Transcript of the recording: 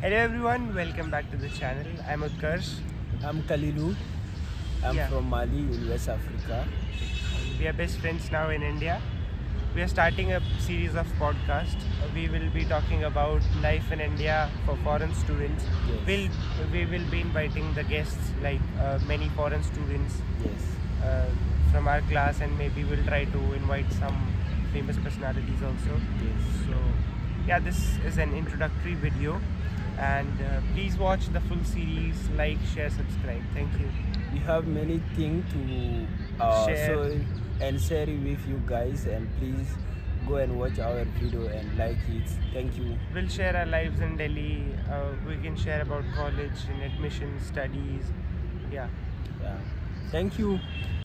Hello everyone, welcome back to the channel. I'm Utkarsh. I'm Kalilu. I'm Yeah. from Mali in West Africa. We are best friends now in India. We are starting a series of podcasts. We will be talking about life in India for foreign students. Yes. We'll, we will be inviting the guests like uh, many foreign students Yes. uh, from our class and maybe we'll try to invite some famous personalities also. Yes. So, yeah, this is an introductory video, and uh, please watch the full series. Like, share, subscribe. Thank you. We have many things to uh, Share. show and share it with you guys, and please go and watch our video and like it. Thank you. We'll share our lives in Delhi. Uh, we can share about college and admission, studies. Yeah. Yeah. Thank you.